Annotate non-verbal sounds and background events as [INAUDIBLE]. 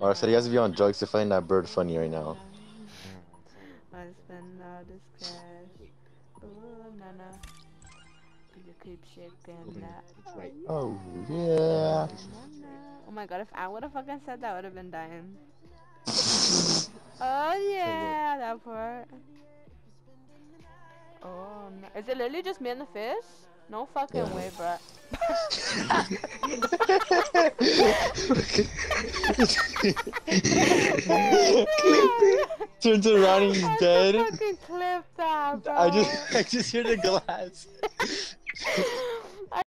Or said he has to be on drugs to find that bird funny right now. Mm, I spend all this cash. Ooh, nana. You keep shaking that. Oh yeah. Oh my god, if I would have fucking said that, I would have been dying. [LAUGHS] oh yeah, that part. Oh, no. is it literally just me and the fish? No fucking Yeah. way, bro. [LAUGHS] [LAUGHS] Turns around and he's I dead. fucking clipped that, bro. I just I just hear the glass.